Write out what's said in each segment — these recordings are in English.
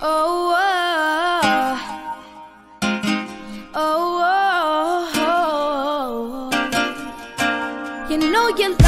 Oh, oh, oh, oh, oh, You know you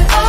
oh.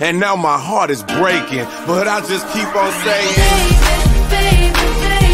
And now my heart is breaking, but I just keep on saying, Baby, baby, baby,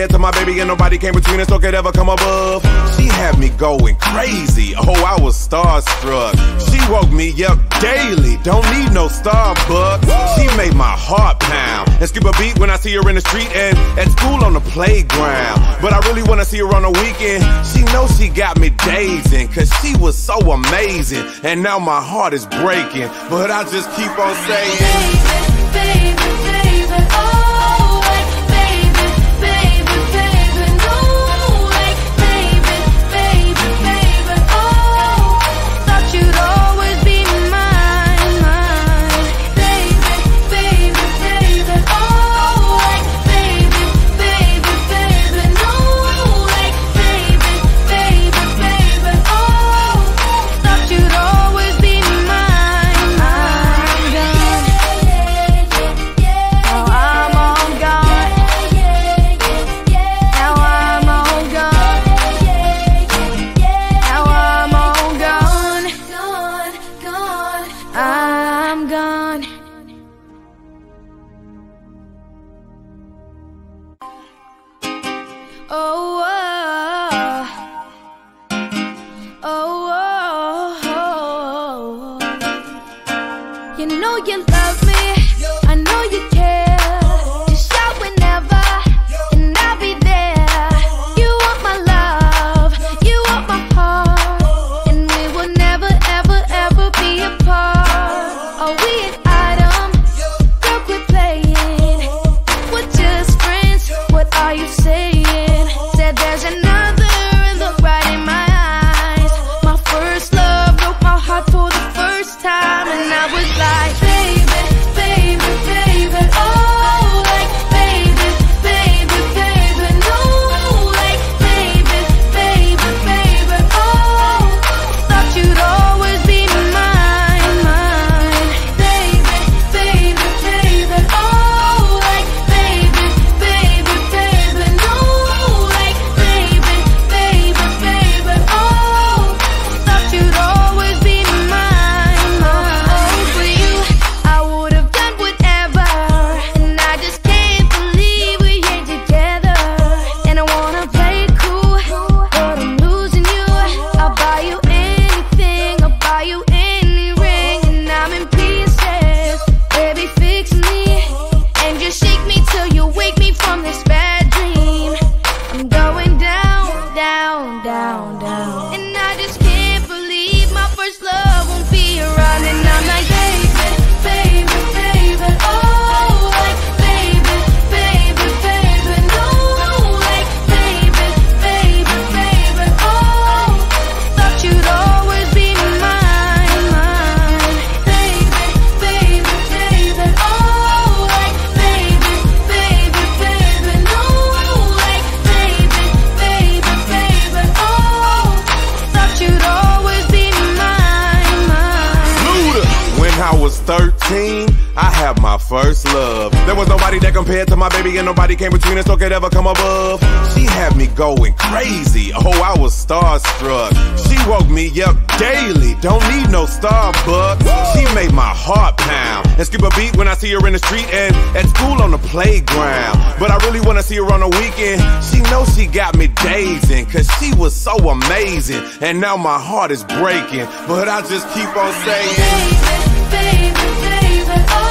compared to my baby, and nobody came between us or could ever come above. She had me going crazy. Oh, I was starstruck. She woke me up daily. Don't need no Starbucks. She made my heart pound and skip a beat when I see her in the street and at school on the playground. But I really wanna see her on the weekend. She knows she got me dazing, cause she was so amazing. And now my heart is breaking, but I just keep on saying, You know you love me, I know you care. Between could ever come above. She had me going crazy. Oh, I was starstruck. She woke me up daily. Don't need no Starbucks. She made my heart pound and skip a beat when I see her in the street and at school on the playground. But I really wanna see her on the weekend. She knows she got me dazing, cause she was so amazing. And now my heart is breaking, but I just keep on saying, Baby, baby, baby, oh.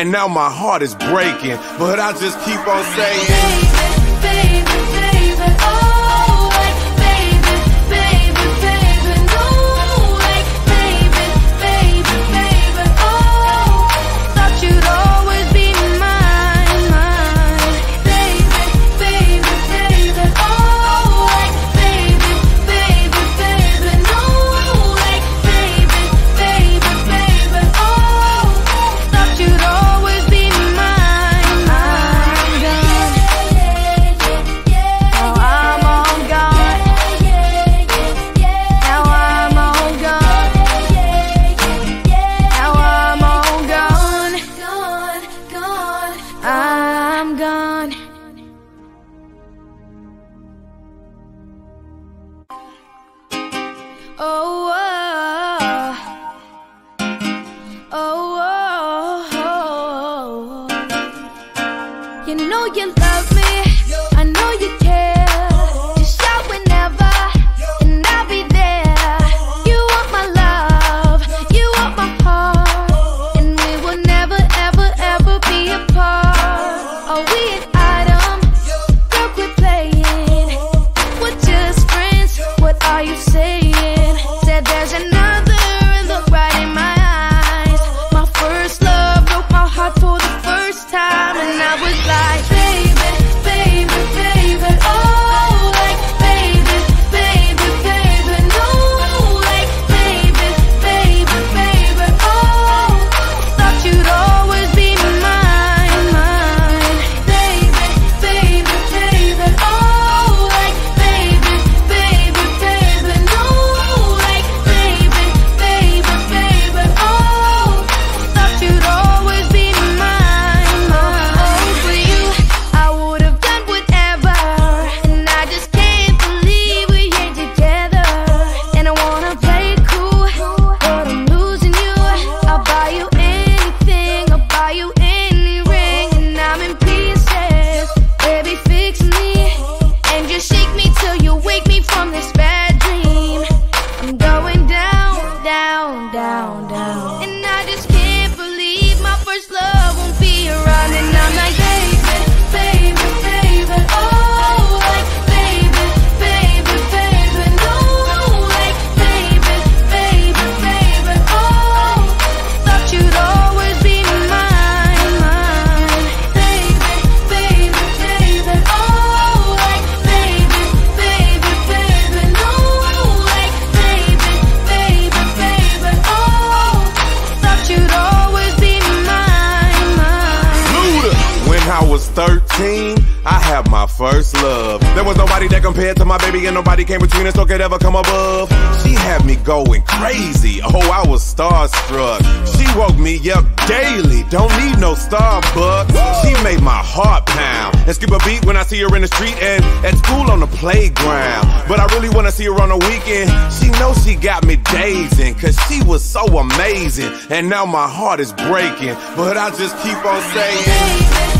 And now my heart is breaking, but I just keep on saying, baby, baby, compared to my baby, and nobody came between us, no could ever come above. She had me going crazy. Oh, I was starstruck. She woke me up daily. Don't need no Starbucks. She made my heart pound and skip a beat when I see her in the street and at school on the playground. But I really wanna see her on the weekend. She knows she got me dazing, cause she was so amazing. And now my heart is breaking, but I just keep on saying.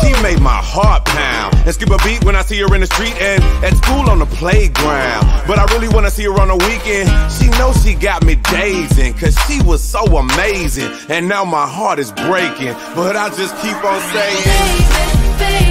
She made my heart pound and skip a beat when I see her in the street and at school on the playground. But I really wanna see her on the weekend. She knows she got me dazing, cause she was so amazing. And now my heart is breaking, but I just keep on saying. Baby, baby.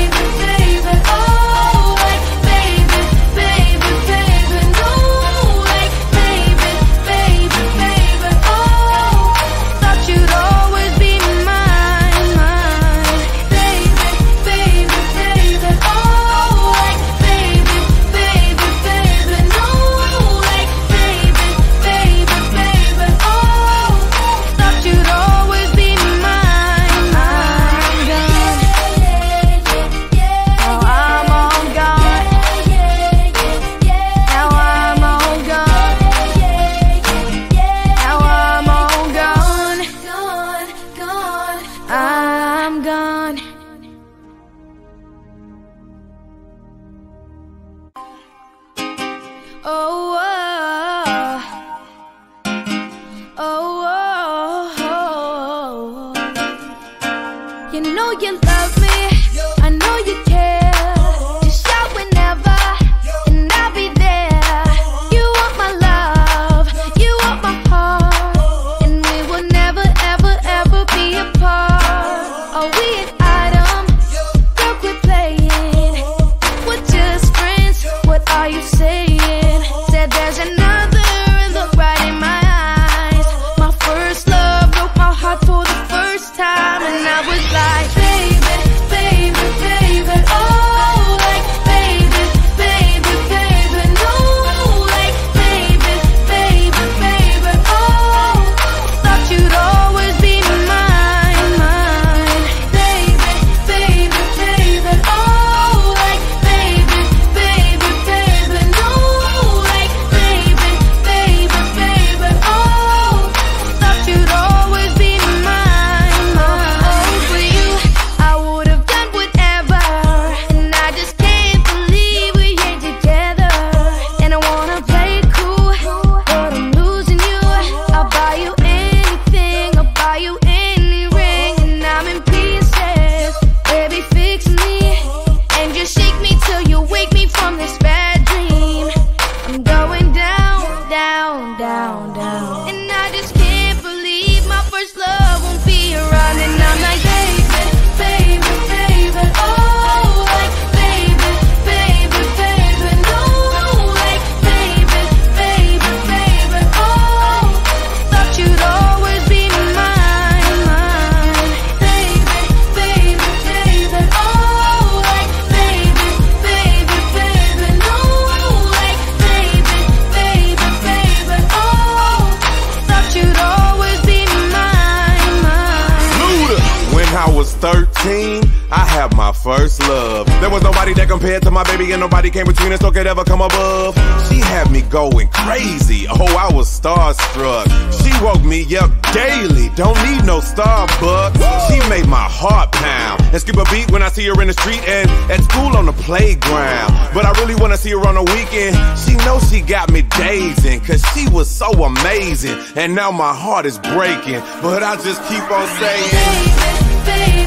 and now my heart is breaking. But I just keep on saying, baby, baby.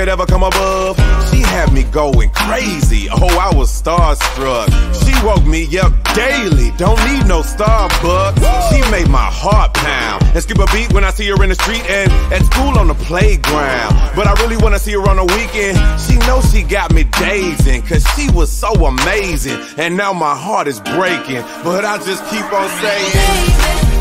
could ever come above. She had me going crazy. Oh, I was starstruck. She woke me up daily. Don't need no Starbucks. She made my heart pound and skip a beat when I see her in the street and at school on the playground. But I really wanna see her on the weekend. She knows she got me dazing, cause she was so amazing. And now my heart is breaking, but I just keep on saying.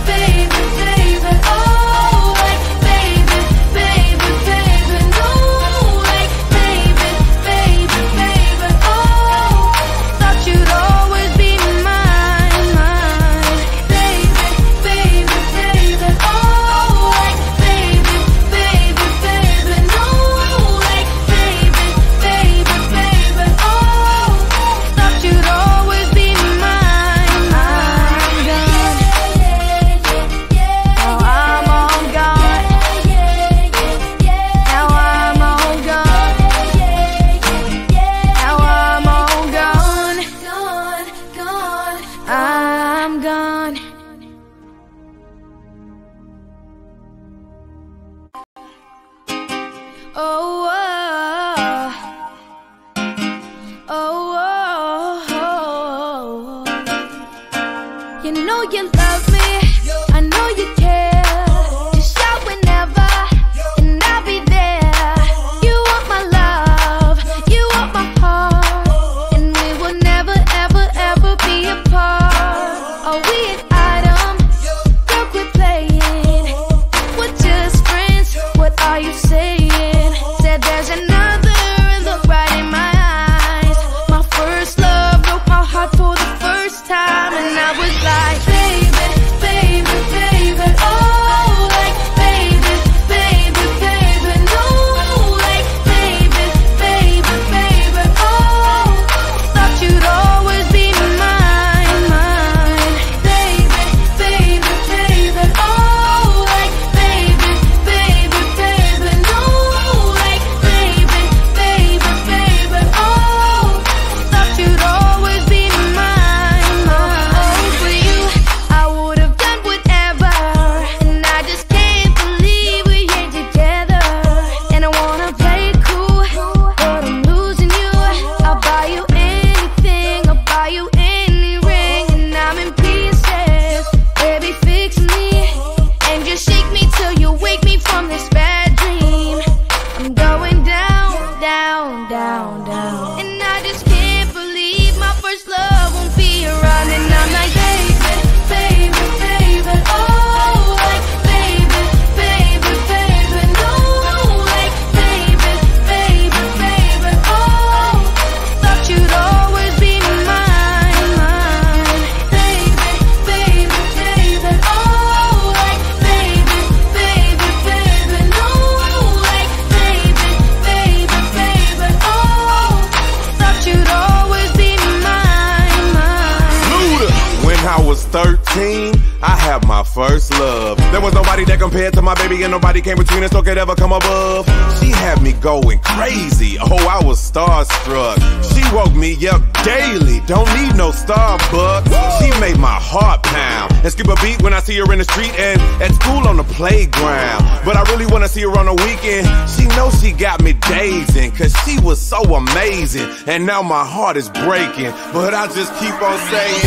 and now my heart is breaking. But I just keep on saying.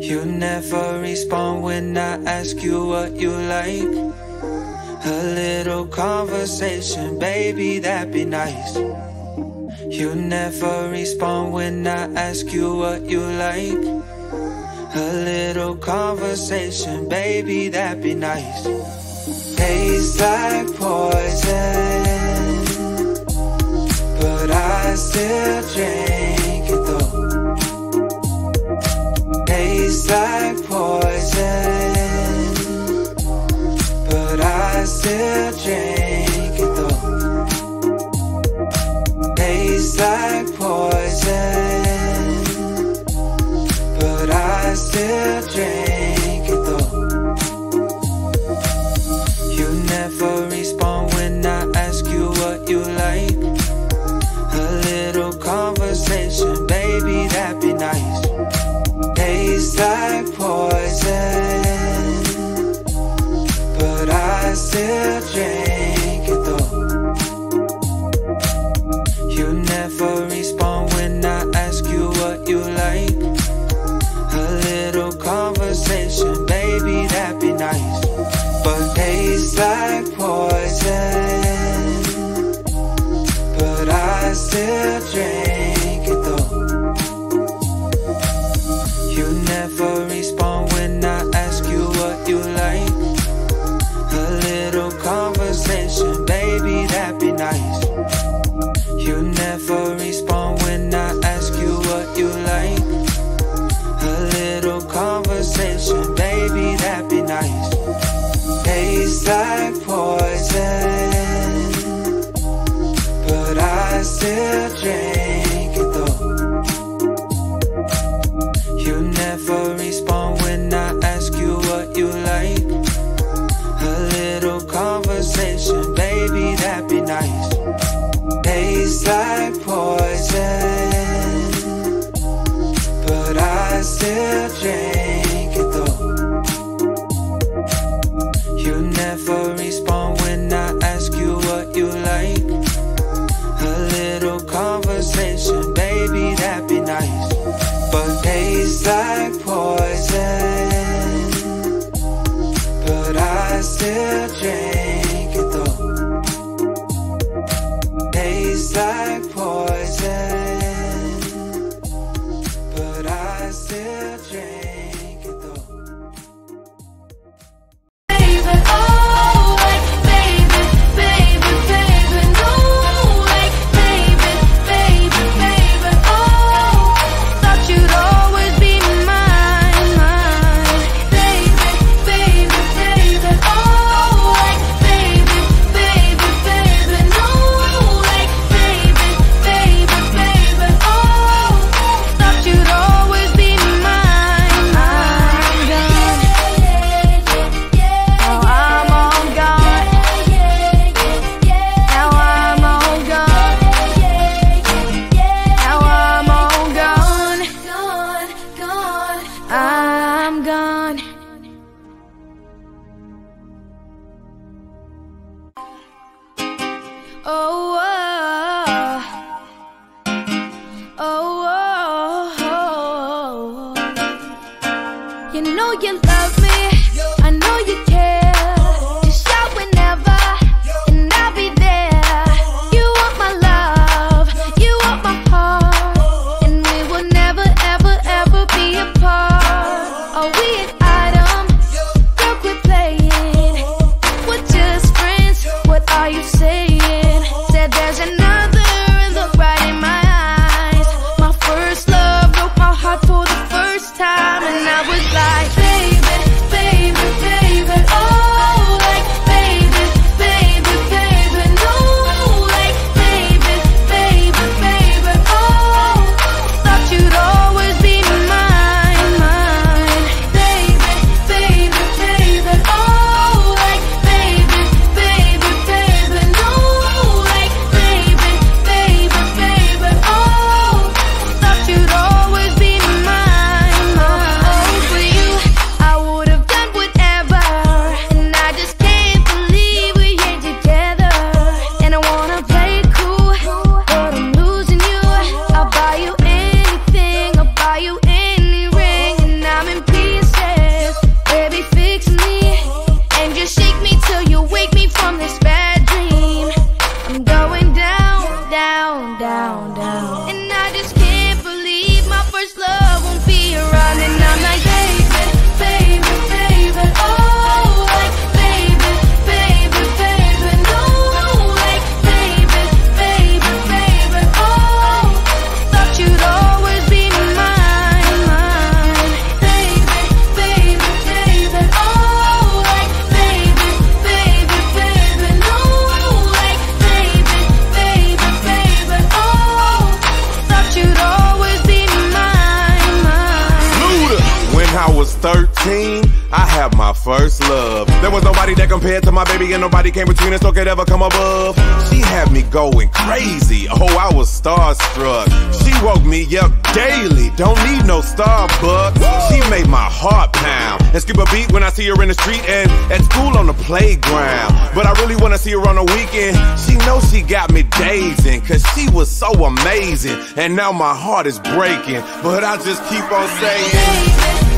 You never respond when I ask you what you like. A little conversation, baby, that'd be nice. You never respond when I ask you what you like. A little conversation, baby, that'd be nice. Tastes like poison, but I still drink it though. Tastes like poison, but I still drink. still dream. And now my heart is breaking, but I just keep on saying,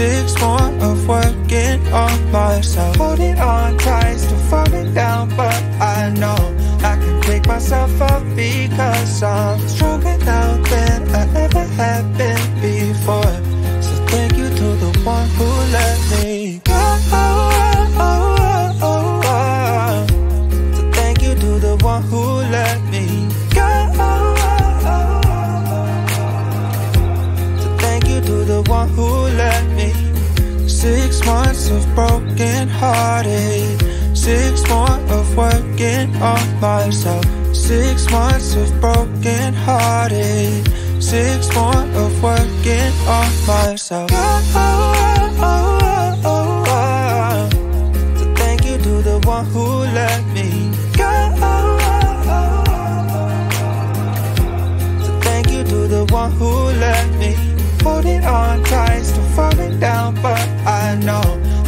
Six more of working on myself. Holding on tight, still falling down, but I know I can pick myself up because I'm stronger now than I ever have been before. So thank you to the one who let me of broken hearted. Six more of working on myself. Six months of broken hearted. Six more of working on myself. Oh, oh, oh, oh, oh, So thank you to the one who let me go. So thank you to the one who let me holding on tight, still falling down, but I know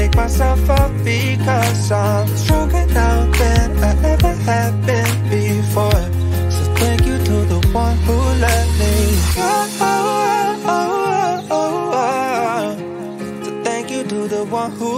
pick myself up because I'm stronger now than I ever have been before. So thank you to the one who let me go. So thank you to the one who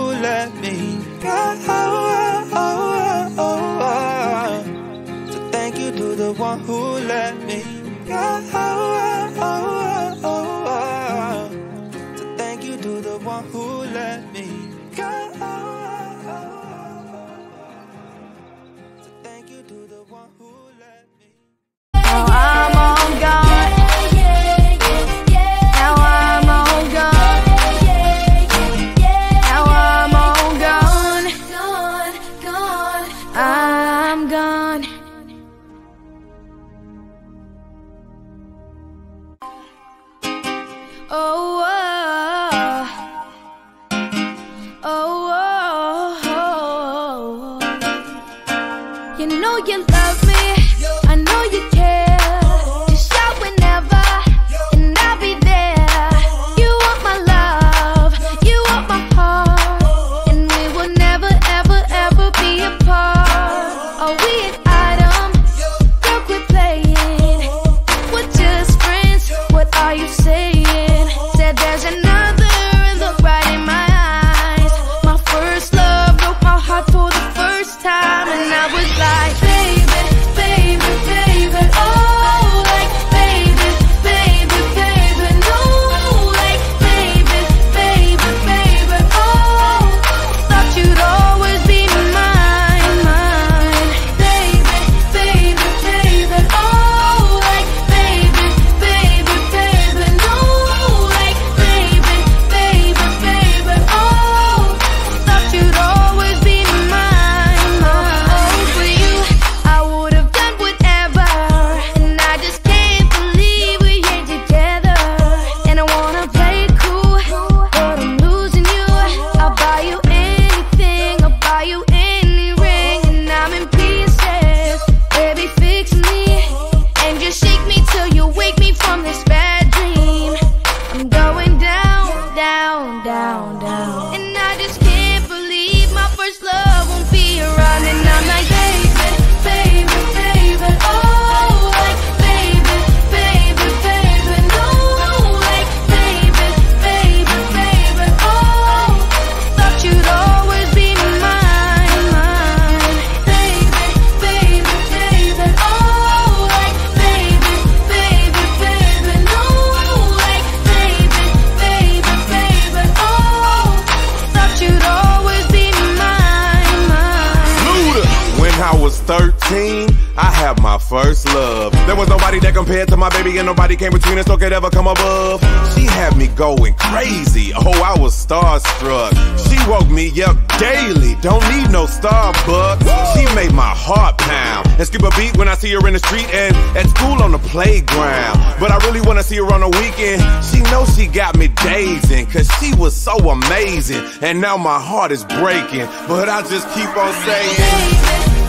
could ever come above. She had me going crazy. Oh, I was starstruck. She woke me up daily. Don't need no Starbucks. She made my heart pound and skip a beat when I see her in the street and at school on the playground. But I really wanna see her on the weekend. She knows she got me dazing, cause she was so amazing. And now my heart is breaking, but I just keep on saying,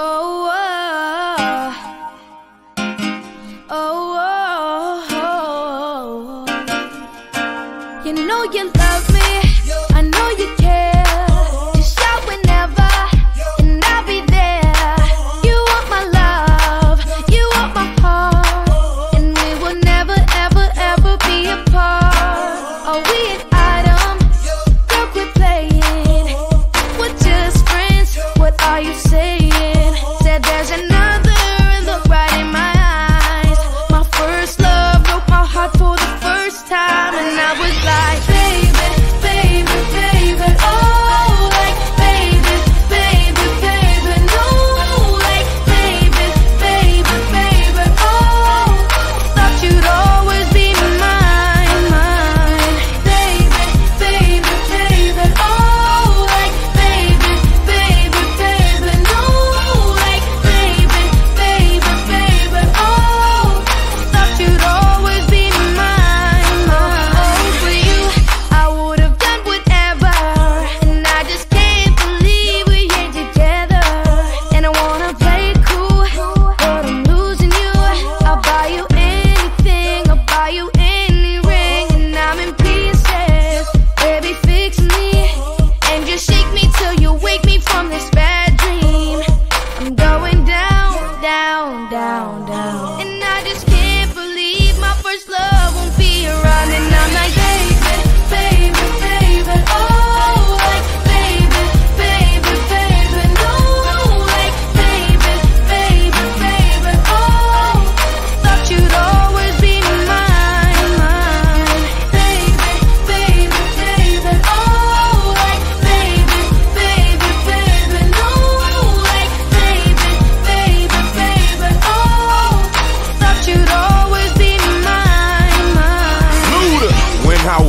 Oh oh, oh, oh, oh, You know you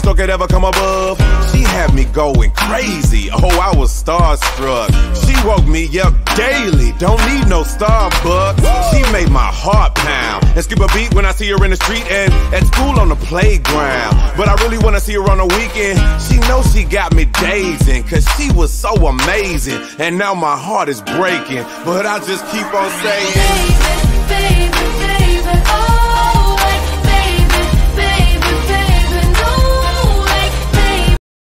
Between could ever come above. She had me going crazy. Oh, I was starstruck. She woke me up daily. Don't need no Starbucks. She made my heart pound and skip a beat when I see her in the street and at school on the playground. But I really wanna see her on the weekend. She knows she got me dazing, cause she was so amazing. And now my heart is breaking, but I just keep on saying. Baby, baby.